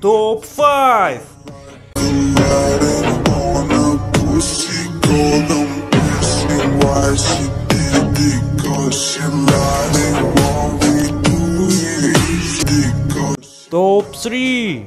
Топ 5 Top 3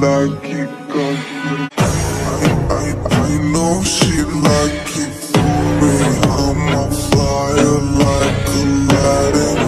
like it. I, I, I know she like it for me. I'm a fire like a.